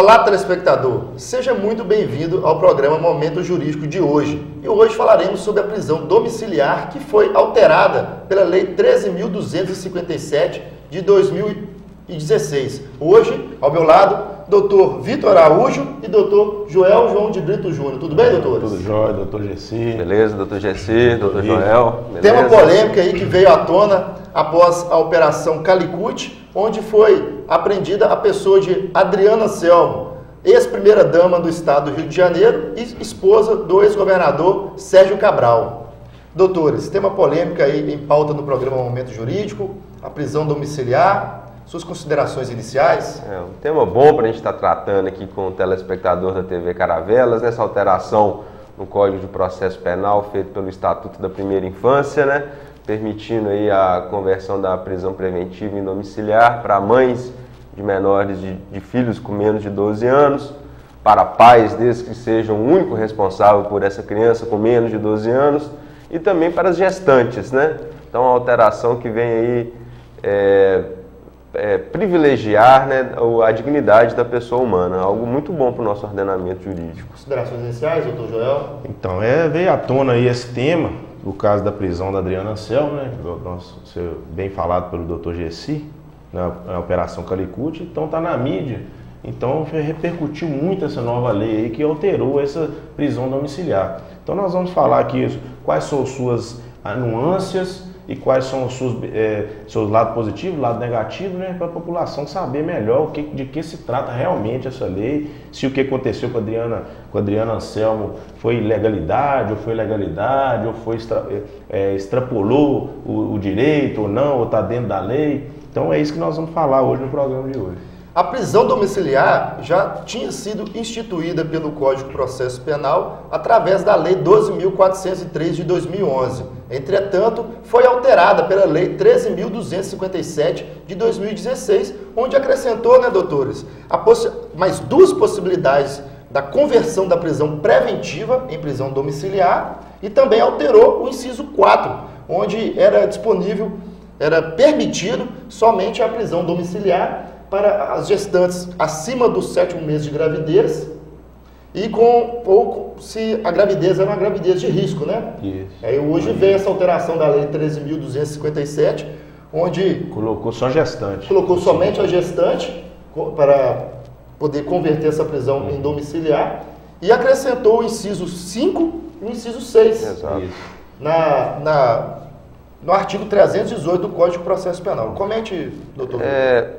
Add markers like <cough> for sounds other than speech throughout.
Olá, telespectador. Seja muito bem-vindo ao programa Momento Jurídico de hoje. E hoje falaremos sobre a prisão domiciliar que foi alterada pela Lei 13.257 de 2016. Hoje, ao meu lado, doutor Vitor Araújo e doutor Joel João de Brito Júnior. Tudo bem, doutores? Tudo jóia, doutor Gessi. Beleza, doutor Gessi, doutor Joel. Beleza? Tem uma polêmica aí que veio à tona após a Operação Calicut, onde foi apreendida a pessoa de Adriana Selmo, ex-primeira-dama do estado do Rio de Janeiro e esposa do ex-governador Sérgio Cabral. Doutores, tem uma polêmica aí em pauta no programa Momento Jurídico, a prisão domiciliar, suas considerações iniciais? É um tema bom para a gente estar tá tratando aqui com o telespectador da TV Caravelas, nessa alteração no Código de Processo Penal feito pelo Estatuto da Primeira Infância, né? permitindo aí a conversão da prisão preventiva em domiciliar para mães de menores de, de, filhos com menos de 12 anos, para pais desde que sejam o único responsável por essa criança com menos de 12 anos e também para as gestantes, né? Então a alteração que vem aí é, é, privilegiar né, a dignidade da pessoa humana, algo muito bom para o nosso ordenamento jurídico. Considerações iniciais, doutor Joel? Então, é, veio à tona aí esse tema, o caso da prisão da Adriana Ancel, né, nosso, bem falado pelo doutor Gessi, na, na Operação Calicut, então está na mídia. Então repercutiu muito essa nova lei aí que alterou essa prisão domiciliar. Então nós vamos falar aqui quais são suas nuances, e quais são os seus, é, seus lados positivos, lado negativo, né, para a população saber melhor o que, de que se trata realmente essa lei, se o que aconteceu com a Adriana, com a Adriana Anselmo foi ilegalidade, ou foi legalidade, ou foi extra, é, extrapolou o, o direito ou não, ou está dentro da lei. Então é isso que nós vamos falar hoje no programa de hoje. A prisão domiciliar já tinha sido instituída pelo Código de Processo Penal através da Lei 12.403 de 2011. Entretanto, foi alterada pela Lei 13.257 de 2016, onde acrescentou, né, doutores, mais duas possibilidades da conversão da prisão preventiva em prisão domiciliar e também alterou o inciso 4, onde era disponível, era permitido somente a prisão domiciliar para as gestantes acima do sétimo mês de gravidez e com ou se a gravidez era uma gravidez de risco, né? Isso. Aí hoje vem essa alteração da lei 13.257, onde colocou só gestante. Colocou somente a gestante para poder converter essa prisão em domiciliar e acrescentou o inciso 5 e o inciso 6. Exato. Na, na, no artigo 318 do Código de Processo Penal. Comente, doutor. É,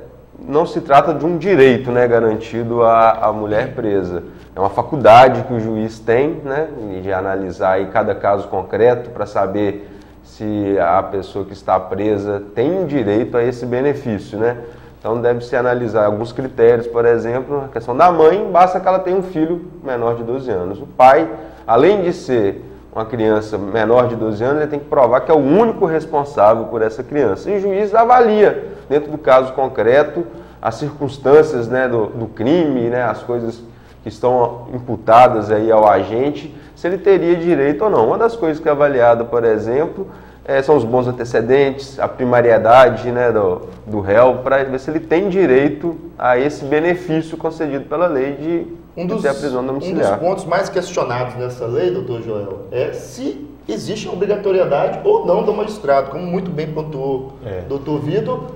não se trata de um direito né, garantido à, à mulher presa. É uma faculdade que o juiz tem né, de analisar em cada caso concreto para saber se a pessoa que está presa tem direito a esse benefício. Né? Então deve-se analisar alguns critérios, por exemplo, a questão da mãe, basta que ela tenha um filho menor de 12 anos. O pai, além de ser uma criança menor de 12 anos, ele tem que provar que é o único responsável por essa criança. E o juiz avalia, dentro do caso concreto, as circunstâncias né, do, do crime, né, as coisas que estão imputadas aí ao agente, se ele teria direito ou não. Uma das coisas que é avaliada, por exemplo, é, são os bons antecedentes, a primariedade né, do, do réu, para ver se ele tem direito a esse benefício concedido pela lei de um dos, a prisão domiciliar. Um dos pontos mais questionados nessa lei, doutor Joel, é se existe obrigatoriedade ou não do magistrado. Como muito bem pontuou é. doutor Vitor,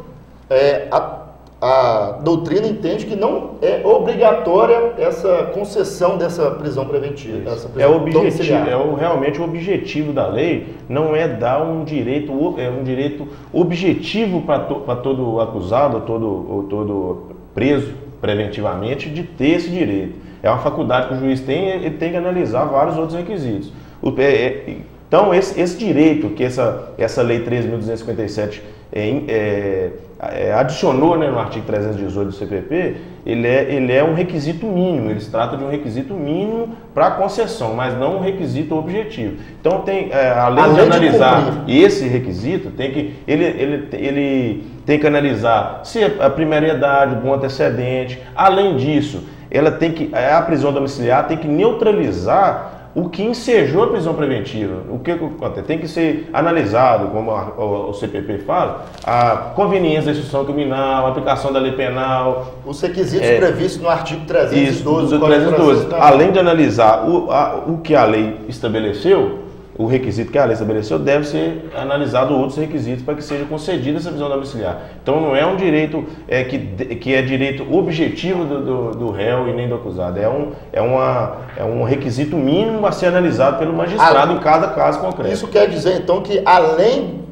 é, a, a doutrina entende que não é obrigatória essa concessão dessa prisão preventiva. Essa prisão é, objetivo, é o, realmente o objetivo da lei não é dar um direito, é um direito objetivo para to, todo acusado, todo, todo preso preventivamente de ter esse direito. É uma faculdade que o juiz tem, ele tem que analisar vários outros requisitos. O, é, é, então, esse, esse, direito que essa, essa Lei 13.257 é, é, é, adicionou né, no artigo 318 do CPP, ele é, ele é um requisito mínimo, eles tratam de um requisito mínimo para concessão, mas não um requisito objetivo. Então, tem, é, além, além de analisar de esse requisito, tem que, ele, ele, ele tem que analisar se a primariedade, o bom antecedente, além disso, ela tem que, a prisão domiciliar tem que neutralizar o que ensejou a prisão preventiva. O que acontece? Tem que ser analisado, como o, CPP fala, a conveniência da instituição criminal, a aplicação da lei penal. Os requisitos é, previstos no artigo 312 isso, do Código 312. Além de analisar o, a, o que a lei estabeleceu, o requisito que a lei estabeleceu, deve ser analisado outros requisitos para que seja concedida essa visão domiciliar. Então não é um direito é, que, que é direito objetivo do, do, do, réu e nem do acusado. É um, é, uma, é um requisito mínimo a ser analisado pelo magistrado a, em cada caso concreto. Isso quer dizer então que além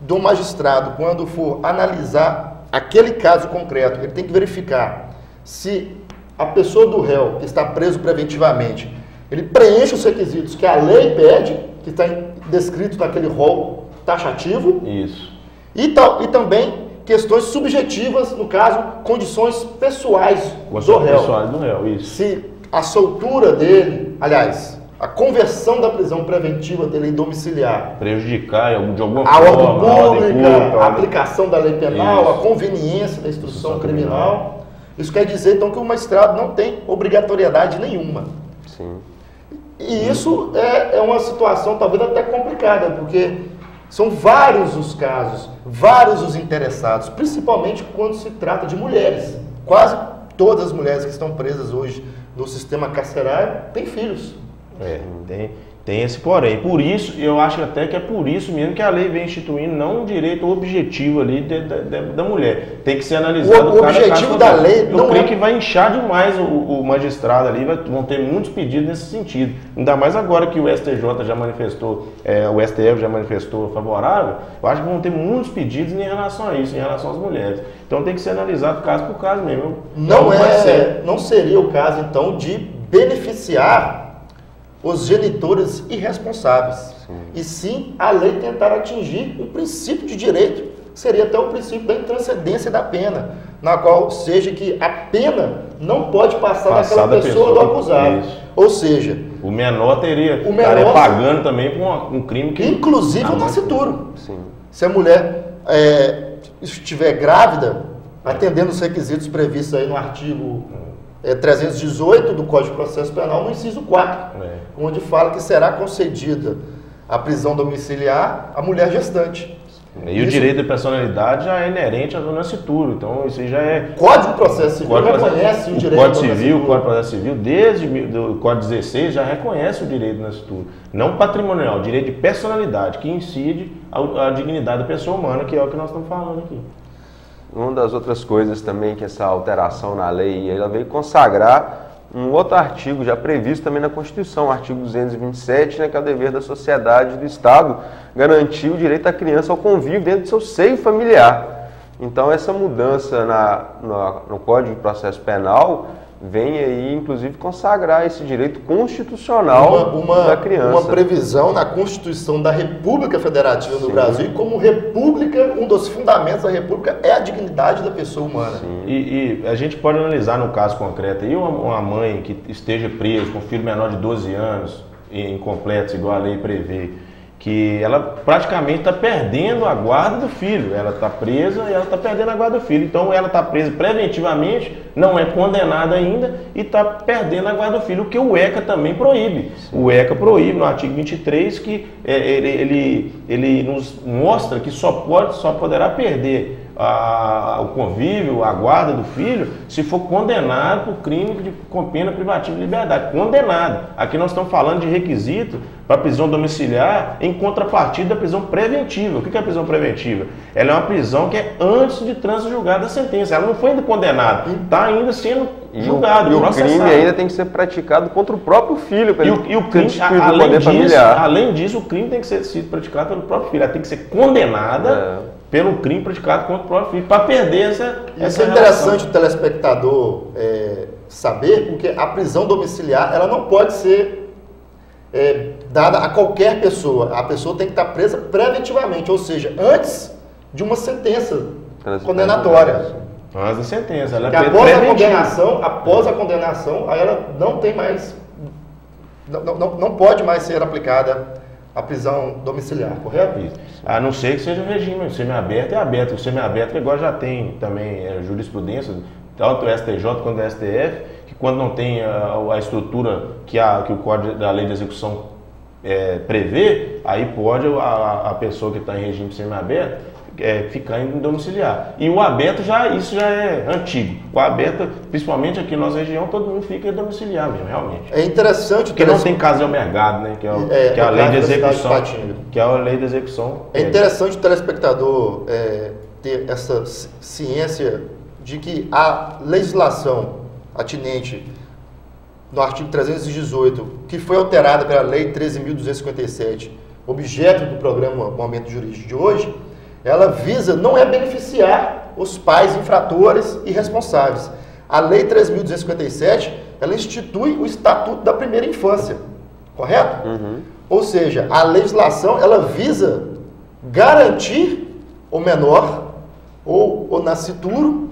do magistrado, quando for analisar aquele caso concreto, ele tem que verificar se a pessoa do réu que está preso preventivamente ele preenche os requisitos que a lei pede, que está descrito naquele rol taxativo. Isso. E, tal, e também questões subjetivas, no caso, condições pessoais do réu. pessoais do réu, isso. Se a soltura dele, aliás, a conversão da prisão preventiva dele em domiciliar prejudicar de alguma a forma ordem pública, a, ordem pública, a aplicação da lei penal, isso. a conveniência da instrução, instrução criminal. criminal. Isso quer dizer então que o magistrado não tem obrigatoriedade nenhuma. Sim. E isso é, é uma situação talvez até complicada, porque são vários os casos, vários os interessados, principalmente quando se trata de mulheres. Quase todas as mulheres que estão presas hoje no sistema carcerário têm filhos. É, tem. Tem esse porém. Por isso, eu acho até que é por isso mesmo que a lei vem instituindo não um direito objetivo ali de, de, de, da mulher. Tem que ser analisado. O, o objetivo da lei Eu creio é... que vai inchar demais o, o magistrado ali, vai, vão ter muitos pedidos nesse sentido. Ainda mais agora que o STJ já manifestou, é, o STF já manifestou favorável, eu acho que vão ter muitos pedidos em relação a isso, em relação às mulheres. Então tem que ser analisado caso por caso mesmo. Não, é, não seria o caso, então, de beneficiar os genitores irresponsáveis. Sim. E sim a lei tentar atingir um princípio de direito, seria até o princípio da intranscendência da pena, na qual seja que a pena não pode passar, passar daquela pessoa, pessoa, do acusado. Isso. Ou seja, o menor teria o menor, pagando também por um, um crime que. Inclusive o nascituro. Se a mulher é, estiver grávida, atendendo os requisitos previstos aí no artigo é, 318 do Código de Processo Penal, no inciso 4, é. onde fala que será concedida a prisão domiciliar à mulher gestante. E isso, o direito de personalidade já é inerente ao nascituro, então isso já é... Código de Processo Civil Código reconhece o, o direito Código Civil, o Código de Processo Civil, desde o Código 16 já reconhece o direito do nascituro. Não patrimonial, direito de personalidade, que incide a, a dignidade da pessoa humana, que é o que nós estamos falando aqui. Uma das outras coisas também que essa alteração na lei, ela veio consagrar um outro artigo já previsto também na Constituição, artigo 227, né, que é o dever da sociedade do Estado garantir o direito da criança ao convívio dentro do seu seio familiar. Então essa mudança na, na, no Código de Processo Penal vem aí, inclusive, consagrar esse direito constitucional uma, uma, da criança. Uma previsão na Constituição da República Federativa do Sim. Brasil e como República, um dos fundamentos da República é a dignidade da pessoa humana. E, e, a gente pode analisar no caso concreto aí uma, uma mãe que esteja presa com um filho menor de 12 anos, incompleto, igual a lei prevê, que ela praticamente está perdendo a guarda do filho. Ela está presa e ela está perdendo a guarda do filho. Então ela está presa preventivamente, não é condenada ainda e está perdendo a guarda do filho, o que o ECA também proíbe. O ECA proíbe no artigo 23 que é, ele, ele, ele nos mostra que só, pode, só poderá perder a, o convívio, a guarda do filho, se for condenado por crime de, com pena privativa de liberdade. Condenado. Aqui nós estamos falando de requisito para prisão domiciliar em contrapartida da prisão preventiva. O que é a prisão preventiva? Ela é uma prisão que é antes de trânsito julgado da sentença. Ela não foi ainda condenada, está ainda sendo julgado. E o, crime ainda tem que ser praticado contra o próprio filho. E o, e o crime, além disso, além disso, o crime tem que ser sido praticado pelo próprio filho. Ela tem que ser condenada. É pelo crime praticado contra o próprio filho, para perder essa. Isso essa é interessante o telespectador é, saber, porque a prisão domiciliar ela não pode ser é, dada a qualquer pessoa. A pessoa tem que estar presa preventivamente, ou seja, antes de uma sentença condenatória. Antes da sentença. Ela é após a condenação, após a condenação, aí ela não tem mais. Não, não, não pode mais ser aplicada a prisão domiciliar, correto? Isso. A não ser que seja um regime semiaberto, é aberto. O semiaberto agora já tem também é, jurisprudência, tanto o STJ quanto o STF, que quando não tem a, a estrutura que, a, que o Código da Lei de Execução é, prevê, aí pode a, a pessoa que está em regime semiaberto é, ficar em domiciliar. E o aberto já, isso já é antigo. O aberto, principalmente aqui na nossa região, todo mundo fica em domiciliar mesmo, realmente. É interessante... Porque não tem casa de albergado, né? Que é, o, é, que é a lei de execução. Que é a lei de execução. É interessante o telespectador é, ter essa ciência de que a legislação atinente no artigo 318, que foi alterada pela Lei 13.257, objeto do programa Momento Jurídico de hoje, ela visa não é beneficiar os pais infratores e responsáveis. A Lei 3.257, ela institui o Estatuto da Primeira Infância, correto? Uhum. Ou seja, a legislação, ela visa garantir o menor ou o nascituro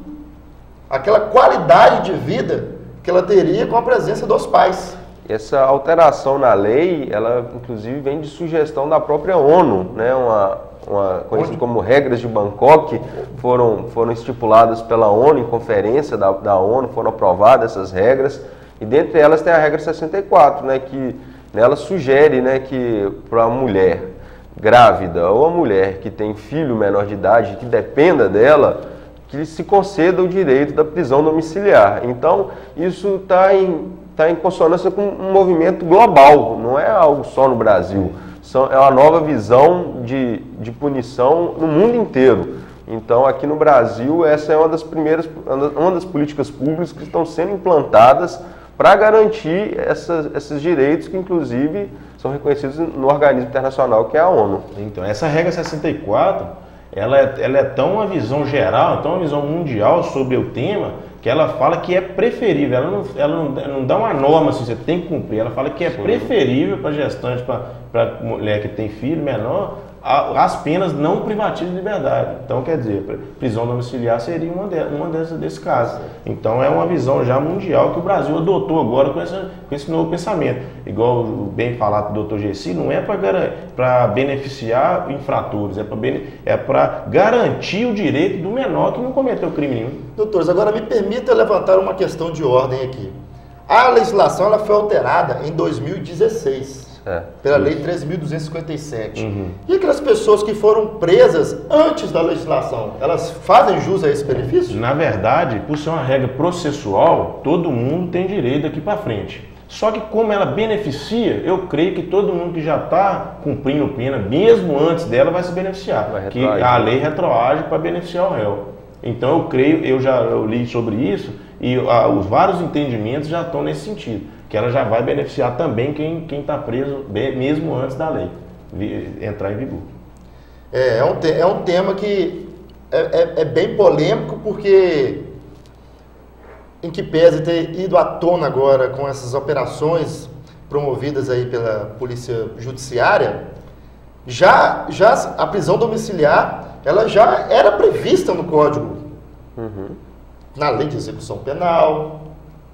aquela qualidade de vida que ela teria com a presença dos pais. Essa alteração na lei, ela inclusive vem de sugestão da própria ONU, né? uma, uma, conhecido como regras de Bangkok, foram, foram estipuladas pela ONU, em conferência da, da ONU, foram aprovadas essas regras, e dentre elas tem a regra 64, né, que nela sugere né, que para a mulher grávida ou a mulher que tem filho menor de idade, que dependa dela, que se conceda o direito da prisão domiciliar. Então, isso está em, tá em consonância com um movimento global, não é algo só no Brasil são, é uma nova visão de, de punição no mundo inteiro. Então, aqui no Brasil, essa é uma das primeiras, uma das políticas públicas que estão sendo implantadas para garantir essas, esses direitos que, inclusive, são reconhecidos no organismo internacional que é a ONU. Então, essa regra 64, ela é, ela é tão uma visão geral, tão uma visão mundial sobre o tema, que ela fala que é preferível, ela não, ela não, não dá uma norma se assim, você tem que cumprir, ela fala que é Sim. preferível para gestante, para mulher que tem filho menor, as penas não privativas de liberdade. Então, quer dizer, prisão domiciliar seria uma, de, uma dessas, desse caso. Então, é uma visão já mundial que o Brasil adotou agora com, essa, com esse novo pensamento. Igual bem falado do Dr. Gessi, não é para beneficiar infratores, é para é garantir o direito do menor que não cometeu crime nenhum. Doutores, agora me permita levantar uma questão de ordem aqui. A legislação ela foi alterada em 2016 é, pela isso. Lei 13.257. Uhum. E aquelas pessoas que foram presas antes da legislação, elas fazem jus a esse benefício? Na verdade, por ser uma regra processual, todo mundo tem direito daqui para frente. Só que como ela beneficia, eu creio que todo mundo que já está cumprindo pena, mesmo antes dela, vai se beneficiar. Vai que a lei retroage para beneficiar o réu. Então eu creio, eu já eu li sobre isso e a, os vários entendimentos já estão nesse sentido que ela já vai beneficiar também quem está preso mesmo antes da lei entrar em vigor. É, é um, é um tema que é, é, é, bem polêmico porque em que pese ter ido à tona agora com essas operações promovidas aí pela polícia judiciária, já, já a prisão domiciliar ela já era prevista no código, uhum. na lei de execução penal,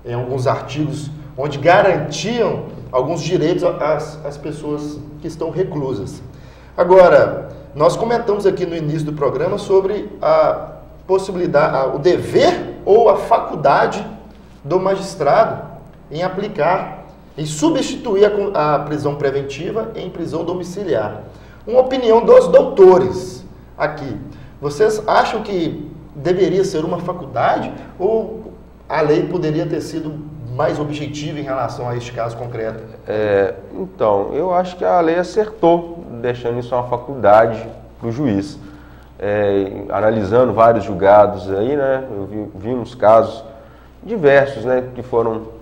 em alguns artigos onde garantiam alguns direitos às, às pessoas que estão reclusas. Agora, nós comentamos aqui no início do programa sobre a possibilidade, o dever ou a faculdade do magistrado em aplicar, em substituir a, a prisão preventiva em prisão domiciliar. Uma opinião dos doutores aqui. Vocês acham que deveria ser uma faculdade ou a lei poderia ter sido mais objetivo em relação a este caso concreto? É, então, eu acho que a lei acertou, deixando isso uma faculdade para o juiz. É, analisando vários julgados aí, né, eu vi, vimos casos diversos, né, que foram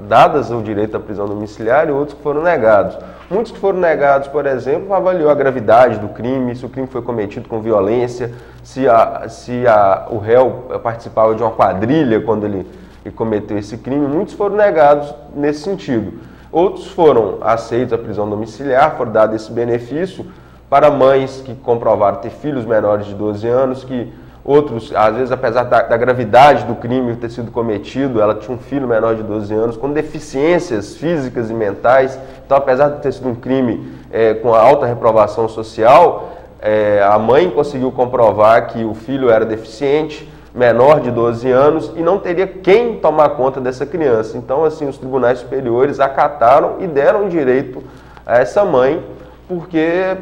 dadas o direito à prisão domiciliar e outros que foram negados. Muitos que foram negados, por exemplo, avaliou a gravidade do crime, se o crime foi cometido com violência, se, a, se a, o réu participava de uma quadrilha quando ele que cometeu esse crime, muitos foram negados nesse sentido. Outros foram aceitos a prisão domiciliar, foram dado esse benefício para mães que comprovaram ter filhos menores de 12 anos, que outros, às vezes, apesar da, da, gravidade do crime ter sido cometido, ela tinha um filho menor de 12 anos com deficiências físicas e mentais. Então, apesar de ter sido um crime é, com alta reprovação social, é, a mãe conseguiu comprovar que o filho era deficiente, menor de 12 anos e não teria quem tomar conta dessa criança. Então, assim, os tribunais superiores acataram e deram direito a essa mãe, porque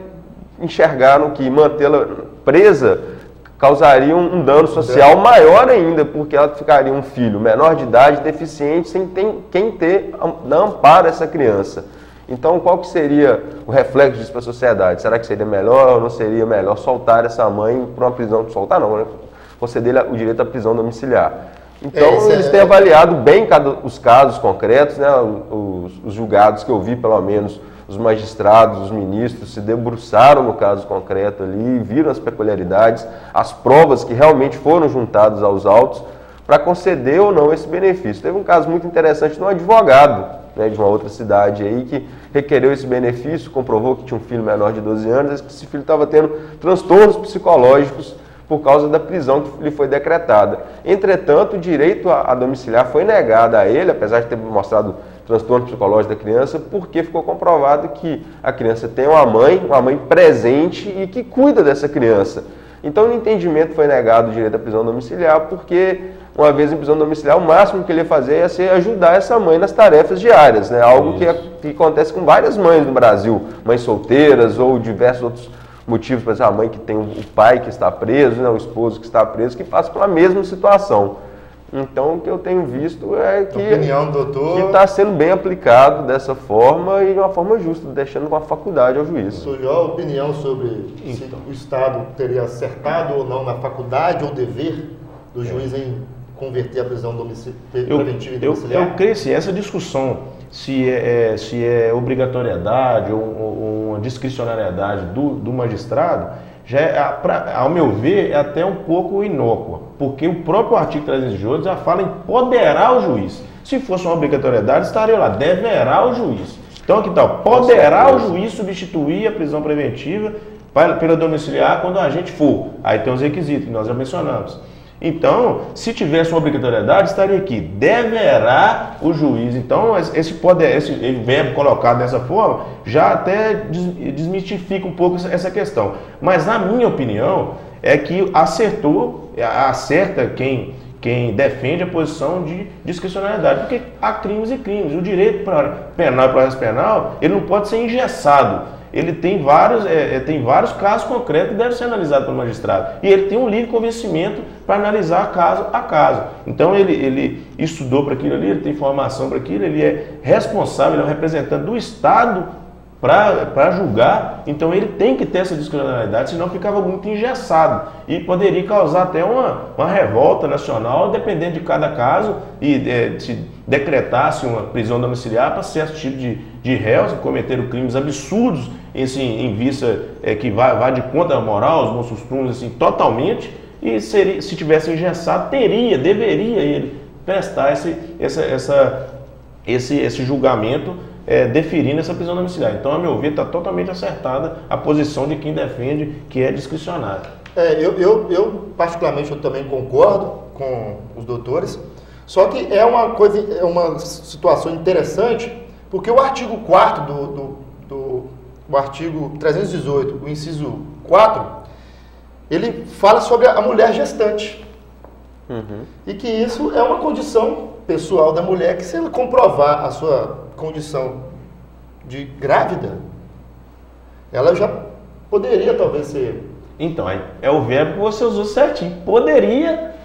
enxergaram que mantê-la presa causaria um dano social maior ainda, porque ela ficaria um filho menor de idade, deficiente, sem quem ter amparo essa criança. Então, qual que seria o reflexo disso para a sociedade? Será que seria melhor ou não seria melhor soltar essa mãe para uma prisão? Soltar não, né? Conceder o direito à prisão domiciliar. Então, é, eles é... têm avaliado bem cada, os casos concretos, né? os, os julgados que eu vi, pelo menos, os magistrados, os ministros se debruçaram no caso concreto ali, viram as peculiaridades, as provas que realmente foram juntadas aos autos para conceder ou não esse benefício. Teve um caso muito interessante de um advogado né, de uma outra cidade aí que requereu esse benefício, comprovou que tinha um filho menor de 12 anos, que esse filho estava tendo transtornos psicológicos por causa da prisão que lhe foi decretada. Entretanto, o direito a, domiciliar foi negado a ele, apesar de ter mostrado transtorno psicológico da criança, porque ficou comprovado que a criança tem uma mãe, uma mãe presente e que cuida dessa criança. Então, no entendimento foi negado o direito à prisão domiciliar, porque uma vez em prisão domiciliar, o máximo que ele ia fazer ia ser ajudar essa mãe nas tarefas diárias, né? Algo que, que, acontece com várias mães no Brasil, mães solteiras ou diversos outros motivos, por exemplo, a mãe que tem o pai que está preso, né? o esposo que está preso, que passa pela mesma situação. Então, o que eu tenho visto é que está sendo bem aplicado dessa forma e de uma forma justa, deixando uma faculdade ao juiz. Doutor a opinião sobre então. se o Estado teria acertado ou não na faculdade ou dever do juiz em converter a prisão preventiva eu, domiciliar? Eu, eu creio sim, essa discussão se é, é, se é obrigatoriedade ou, ou uma discricionariedade do, do magistrado, já é, pra, ao meu ver, é até um pouco inócua, porque o próprio artigo 318 já fala em poderá o juiz. Se fosse uma obrigatoriedade, estaria lá, deverá o juiz. Então aqui está, poderá o juiz substituir a prisão preventiva pela domiciliar quando a gente for. Aí tem os requisitos que nós já mencionamos. Então, se tivesse uma obrigatoriedade, estaria aqui, deverá o juiz. Então, esse, poder, esse verbo colocado dessa forma já até desmistifica um pouco essa questão. Mas, na minha opinião, é que acertou, acerta quem, quem defende a posição de discricionalidade, porque há crimes e crimes. O direito penal e processo penal, ele não pode ser engessado ele tem vários, é, é, tem vários casos concretos que devem ser analisados pelo magistrado. E ele tem um livre convencimento para analisar caso a caso. Então ele, ele estudou para aquilo ali, ele tem formação para aquilo, ele é responsável, ele é um representante do Estado para julgar, então ele tem que ter essa discricionalidade, senão ficava muito engessado e poderia causar até uma, uma revolta nacional, dependendo de cada caso, e é, se decretasse uma prisão domiciliar para certo tipo de, de réus que cometeram crimes absurdos esse, em vista é, que vai, vai de conta moral, os nossos túmulos, assim, totalmente, e seria, se tivesse engessado, teria, deveria ele prestar esse, essa, essa, esse, esse julgamento é, deferindo essa prisão domiciliar. Então, a meu ver, está totalmente acertada a posição de quem defende que é discricionário. É, eu, eu, eu, particularmente, eu também concordo com os doutores, só que é uma coisa, é uma situação interessante, porque o artigo 4 do, do, do o artigo 318, o inciso 4, ele fala sobre a mulher gestante. Uhum. E que isso é uma condição pessoal da mulher que se ela comprovar a sua condição de grávida, ela já poderia talvez ser. Então, é o verbo que você usou certinho. Poderia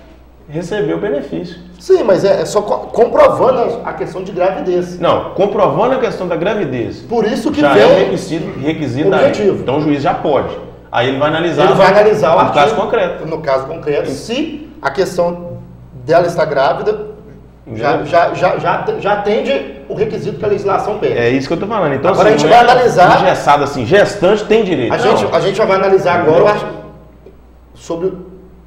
receber o benefício. Sim, mas é, é só comprovando a questão de gravidez. Não, comprovando a questão da gravidez. Por isso que já vem é o requisito, requisito objetivo. Então o juiz já pode. Aí ele vai analisar. Ele vai analisar o artigo, caso concreto. No caso concreto, se a questão dela está grávida, já, já, já, já, já atende o requisito que a legislação pede. É isso que eu estou falando. Então, agora assim, a gente vai é analisar. Engessado assim, gestante tem direito. A, gente, a gente vai analisar agora sobre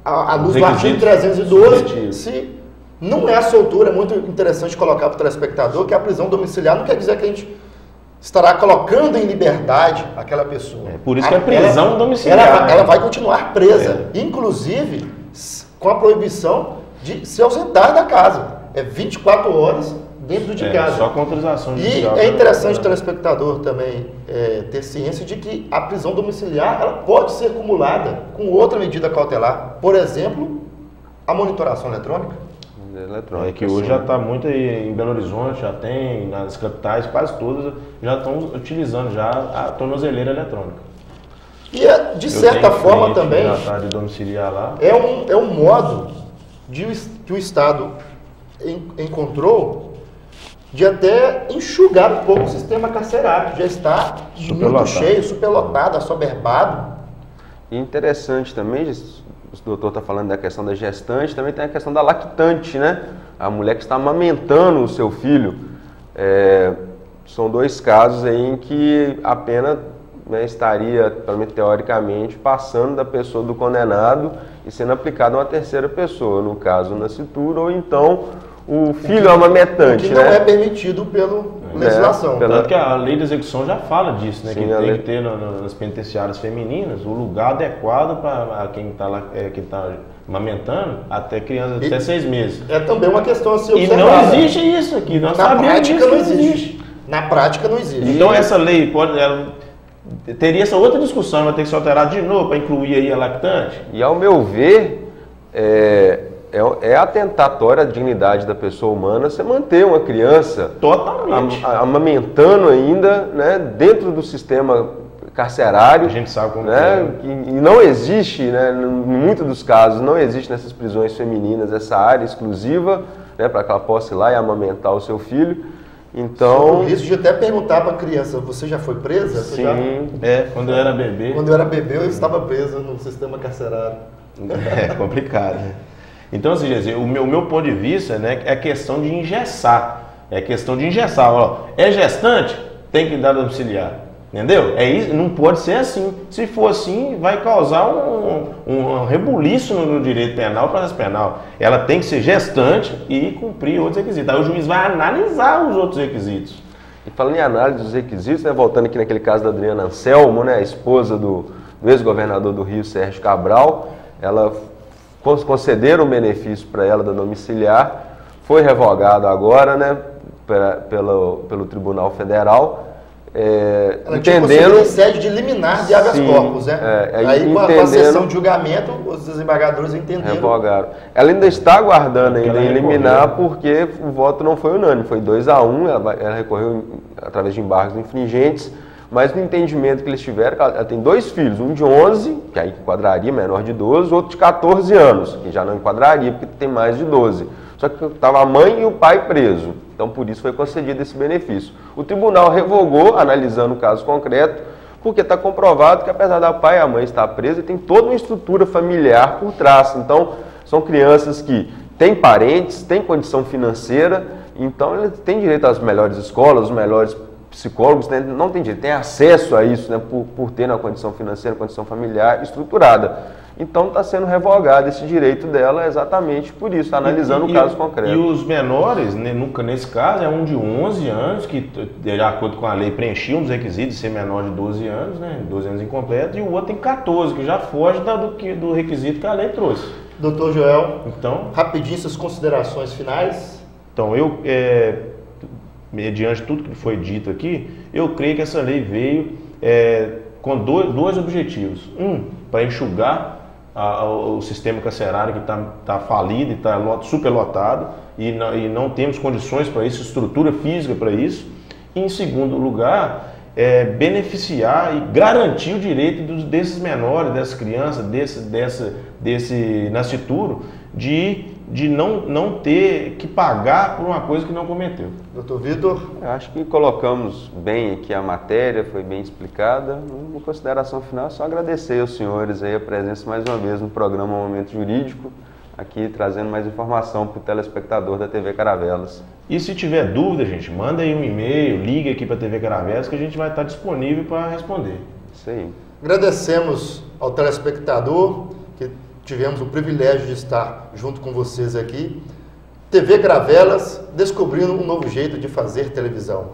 a, a luz do artigo 312 se não é a soltura. É muito interessante colocar para o telespectador que a prisão domiciliar não quer dizer que a gente estará colocando em liberdade aquela pessoa. É por isso que é prisão ela, domiciliar. Ela, ela, vai continuar presa, é. inclusive com a proibição de se ausentar da casa. É 24 horas dentro de é, casa. Só com autorização E é interessante o telespectador também é, ter ciência de que a prisão domiciliar ela pode ser acumulada com outra medida cautelar. Por exemplo, a monitoração eletrônica? É que hoje já está muito aí em Belo Horizonte, já tem, nas capitais, quase todas, já estão utilizando já a tornozeleira eletrônica. E é, de certa forma também já tá de domiciliar lá. é um, é um modo de, que o Estado en- encontrou de até enxugar um pouco o sistema carcerário, que já está muito Superlotado. cheio, superlotado, assoberbado. E interessante também, o doutor está falando da questão da gestante, também tem a questão da lactante, né? A mulher que está amamentando o seu filho. É, são dois casos aí em que a pena né, estaria, pelo menos teoricamente, passando da pessoa do condenado e sendo aplicada a uma terceira pessoa, no caso o nascituro, ou então o filho O amamentante, que não né? é permitido pela legislação. pela- Tanto que a lei da execução já fala disso, né? Sim, que tem lei- que ter no- no- nas penitenciárias femininas o lugar adequado para quem está é, quem tá amamentando até criança E- até seis meses. É também uma questão a ser E não observada. existe isso aqui, nós Na sabemos prática disso não que existe. Na prática não existe. Então essa lei pode. ela- teria essa outra discussão, vai ter que ser alterada de novo para incluir aí a lactante. E ao meu ver, é, é, é atentatória à dignidade da pessoa humana você manter uma criança Totalmente. am- amamentando ainda né, dentro do sistema carcerário. A gente sabe como né, que é. E, não existe, né, em muitos dos casos, não existe nessas prisões femininas essa área exclusiva né, para que ela possa ir lá e amamentar o seu filho. Então, Por isso de até perguntar para a criança, você já foi presa? Você já- sim, É, quando eu era bebê. Quando eu era bebê, eu estava presa no sistema carcerário. É complicado. <laughs> Então, assim, dizer, o meu, o meu ponto de vista né, é questão de engessar. É questão de engessar. Ó, é gestante? Tem que dar domiciliar. Entendeu? É isso, não pode ser assim. Se for assim, vai causar um, um rebuliço no, no direito penal, processo penal. Ela tem que ser gestante e cumprir outros requisitos. Aí o juiz vai analisar os outros requisitos. E falando em análise dos requisitos, né, voltando aqui naquele caso da Adriana Anselmo, né, a esposa do, do ex-governador do Rio, Sérgio Cabral, ela concederam um benefício para ela da domiciliar, foi revogado agora, né, pela- pelo, pelo Tribunal Federal, é, Ela tinha entendendo em sede de liminar de habeas Sim, corpus, né? é, aí aí com a, com a entendendo- sessão de julgamento, os desembargadores entenderam. Revogaram. Ela ainda está aguardando ainda ela em eliminar recorreu. porque o voto não foi unânime, foi 2 a 1 ela, vai- ela recorreu através de embargos infringentes, mas no entendimento que eles tiveram, ela, tem dois filhos, um de 11, que aí enquadraria, menor de 12, outro de 14 anos, que já não enquadraria porque tem mais de 12. Só que estava a mãe e o pai preso, então por isso foi concedido esse benefício. O tribunal revogou, analisando o caso concreto, porque está comprovado que apesar da pai e a mãe estar presa, tem toda uma estrutura familiar por trás. Então, são crianças que têm parentes, têm condição financeira, então eles têm direito às melhores escolas, os melhores psicólogos, né? não tem direito, tem acesso a isso, né? por, por ter uma condição financeira, condição familiar estruturada. Então está sendo revogado esse direito dela exatamente por isso, analisando E- o e- caso E concreto. os menores, né, nunca nesse caso, é um de 11 anos, que de acordo com a lei preenchiam os requisitos de ser menor de 12 anos, né, 12 anos incompleto, e o outro tem 14, que já foge da- do, que- do requisito que a lei trouxe. Doutor Joel, Então, rapidinho suas considerações finais. então eu, é, mediante tudo que foi dito aqui, eu creio que essa lei veio é, com dois, dois objetivos. Um, para enxugar a- a- o sistema carcerário que está falido e está superlotado e não, e não temos condições para isso, estrutura física para isso. E, em segundo lugar, é, beneficiar e garantir o direito dos, desses menores, dessas crianças, desse, dessa, desse nascituro, de, de não, não ter que pagar por uma coisa que não cometeu. Doutor Vitor, acho que colocamos bem aqui a matéria, foi bem explicada. Uma consideração final, é só agradecer aos senhores aí a presença mais uma vez no programa Momento Jurídico, aqui trazendo mais informação para o telespectador da TV Caravelas. E se tiver dúvida, gente, manda aí um e-mail, liga aqui para a TV Caravelas que a gente vai estar disponível para responder. Isso aí. agradecemos ao telespectador tivemos o privilégio de estar junto com vocês aqui. TV Gravelas, descobrindo um novo jeito de fazer televisão.